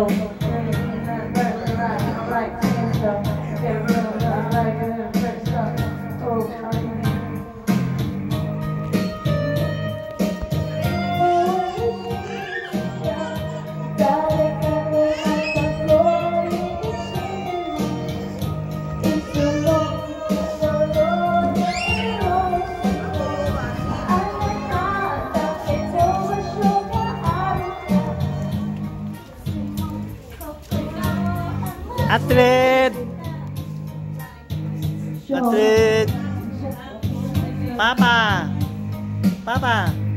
Oh, Atred! Atred! Papa! Papa!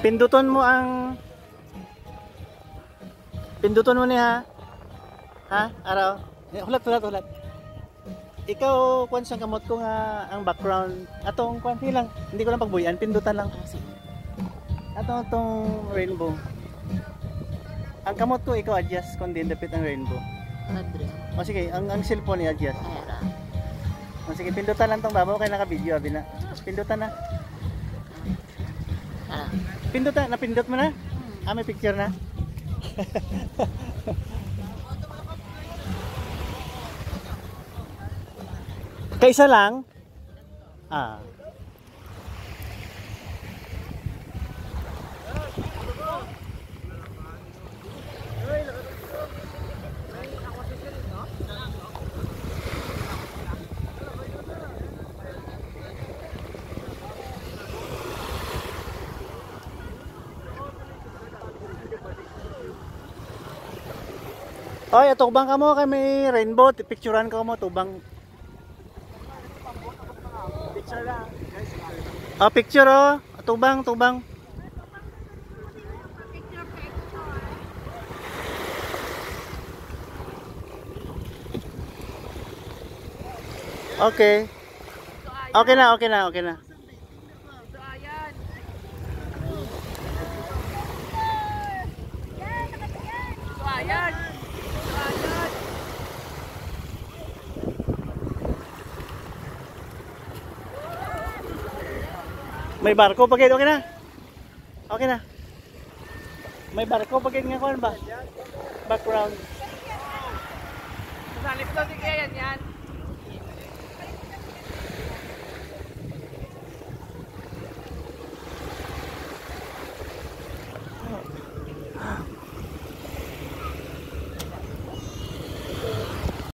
Pinduton mo ang Pinduton mo niya. Ha? Araw. Eh, Hulat, hulat, hulat. Ikaw, kwan sa kamot ko nga ang background. Atong kwan lang. Hindi ko lang pagbuyan. Pindutan lang. Atong atong rainbow. Ang kamot ko, ikaw adjust kung din dapit ang rainbow. Madre. O sige, ang, ang cellphone i-adjust. O sige, pindutan lang tong babaw kaya naka-video abi na. Pindutan na. Ah. Pindutan, napindot mo na? Ah, may picture na? Kaisa lang? Ah. Oy, atubang ka mo kay may rainbow, picturean ka mo tubang. Picture lang. Oh, picture oh. Tubang, tubang. Okay. Okay na, okay na, okay na. May barko pagid okay na. Okay na. May barko pagid nga kuan ba? Background. Sa likod din yan yan.